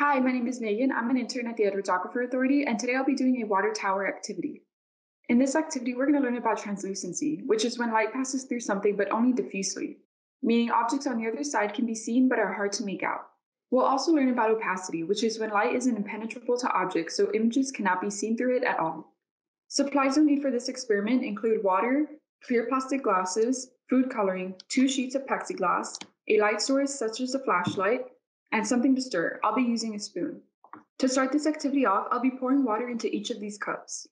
Hi, my name is Maegan. I'm an intern at the Edwards Aquifer Authority, and today I'll be doing a water tower activity. In this activity, we're going to learn about translucency, which is when light passes through something but only diffusely, meaning objects on the other side can be seen but are hard to make out. We'll also learn about opacity, which is when light isn't impenetrable to objects, so images cannot be seen through it at all. Supplies you'll need for this experiment include water, clear plastic glasses, food coloring, two sheets of plexiglass, a light source such as a flashlight, and something to stir. I'll be using a spoon. To start this activity off, I'll be pouring water into each of these cups.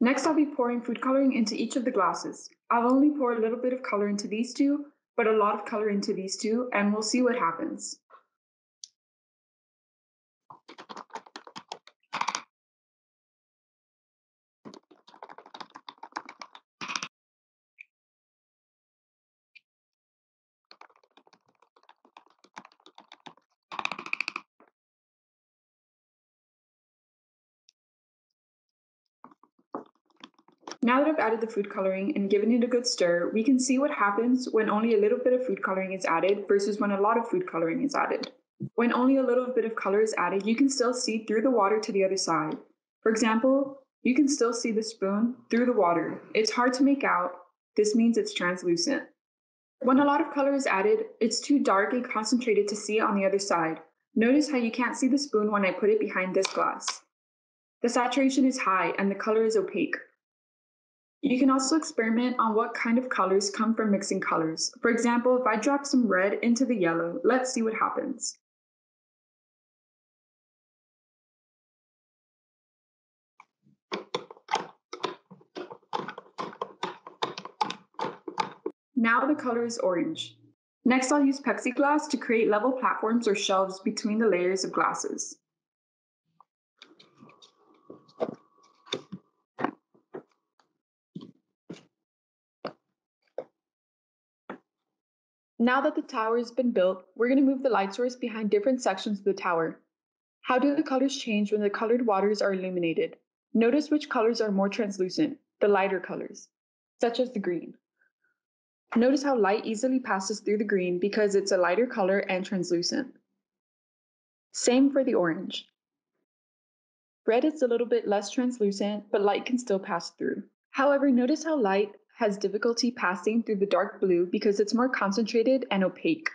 Next, I'll be pouring food coloring into each of the glasses. I'll only pour a little bit of color into these two, but a lot of color into these two, and we'll see what happens. Now that I've added the food coloring and given it a good stir, we can see what happens when only a little bit of food coloring is added versus when a lot of food coloring is added. When only a little bit of color is added, you can still see through the water to the other side. For example, you can still see the spoon through the water. It's hard to make out. This means it's translucent. When a lot of color is added, it's too dark and concentrated to see on the other side. Notice how you can't see the spoon when I put it behind this glass. The saturation is high and the color is opaque. You can also experiment on what kind of colors come from mixing colors. For example, if I drop some red into the yellow, let's see what happens. Now the color is orange. Next, I'll use plexiglass to create level platforms or shelves between the layers of glasses. Now that the tower has been built, we're going to move the light source behind different sections of the tower. How do the colors change when the colored waters are illuminated? Notice which colors are more translucent, the lighter colors, such as the green. Notice how light easily passes through the green because it's a lighter color and translucent. Same for the orange. Red is a little bit less translucent, but light can still pass through. However, notice how light has difficulty passing through the dark blue because it's more concentrated and opaque.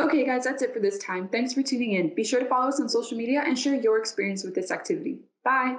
Okay, guys, that's it for this time. Thanks for tuning in. Be sure to follow us on social media and share your experience with this activity. Bye.